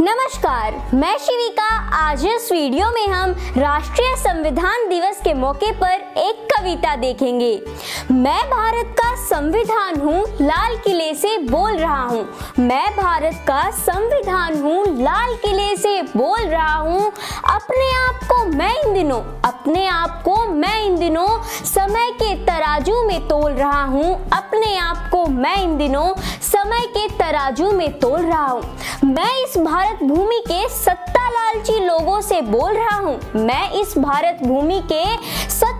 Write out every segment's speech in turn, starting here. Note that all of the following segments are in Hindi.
नमस्कार, मैं शिविका। आज इस वीडियो में हम राष्ट्रीय संविधान दिवस के मौके पर एक कविता देखेंगे। मैं भारत का संविधान हूँ, लाल किले से बोल रहा हूँ। मैं भारत का संविधान हूँ, लाल किले से बोल रहा हूँ। अपने आप को मैं इन दिनों अपने आप को मैं इन दिनों समय के तराजू में तोल रहा हूँ। अपने आप को मैं इन दिनों समय के तराजू में तोल रहा हूँ। मैं इस भारत भूमि के सत्ता लालची लोगों से बोल रहा हूँ। मैं इस भारत भूमि के सत्ता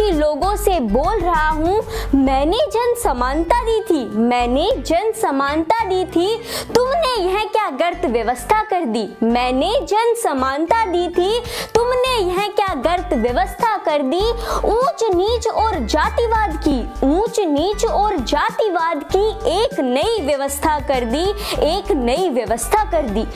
लालची लोगों से बोल रहा हूँ, मैंने जन समानता दी थी, मैंने जन समानता दी थी, तुमने यह क्या गर्त व्यवस्था कर दी? मैंने जन समानता दी थी, तुमने यह क्या गर्त व्यवस्था कर दी? ऊंच नीच और जातिवाद की, ऊंच नीच और जातिवाद की एक नई व्यवस्था कर दी, एक नई व्यवस्था कर दी।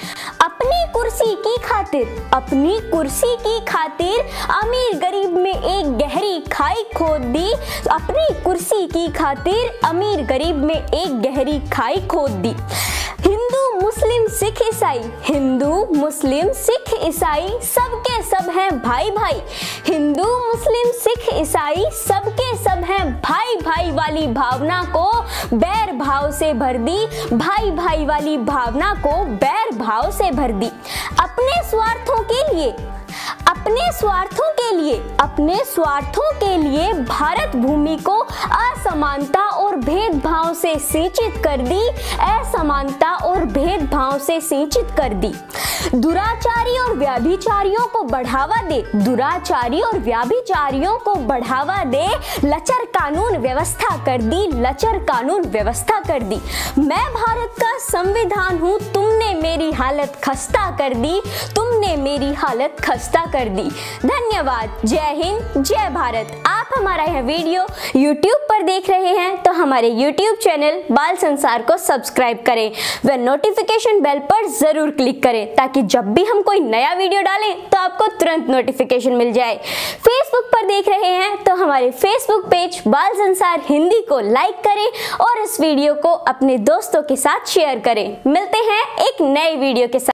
कुर्सी की खातिर। अपनी कुर्सी की खातिर अमीर गरीब में एक गहरी खाई खोद दी। अपनी कुर्सी की खातिर अमीर गरीब में एक गहरी खाई खोद दी। हिंदू, मुस्लिम सिख ईसाई, हिंदू, मुस्लिम, सिख ईसाई सबके सब हैं भाई भाई हिंदू, मुस्लिम, सिख ईसाई सबके सब हैं भाई भाई वाली भावना को बैर भाव से भर दी भाई भाई वाली भावना को बैर भाव से भर दी। अपने स्वार्थों के लिए, अपने स्वार्थों के लिए, अपने स्वार्थों के लिए भारत भूमि को असमानता भेदभाव से सिंचित कर दी, असमानता और भेदभाव से सिंचित कर दी। दुराचारी और व्याभिचारियों को बढ़ावा दे, दुराचारी और व्याभिचारियों को बढ़ावा दे, लचर कानून व्यवस्था कर दी, लचर कानून व्यवस्था कर दी। मैं भारत का संविधान हूँ, तुमने मेरी हालत खस्ता कर दी, तुमने मेरी हालत खस्ता कर दी। धन्यवाद। जय हिंद, जय भारत। आप हमारा यह वीडियो YouTube पर देख रहे हैं तो हमारे YouTube चैनल बाल संसार को सब्सक्राइब करें। व नोटिफिकेशन बेल पर ज़रूर क्लिक करें, ताकि जब भी हम कोई नया वीडियो डालें तो आपको तुरंत नोटिफिकेशन मिल जाए। फेसबुक पर देख रहे हैं तो हमारे फेसबुक पेज बाल संसार हिंदी को लाइक करें और इस वीडियो को अपने दोस्तों के साथ शेयर करें। मिलते हैं एक नए वीडियो के साथ।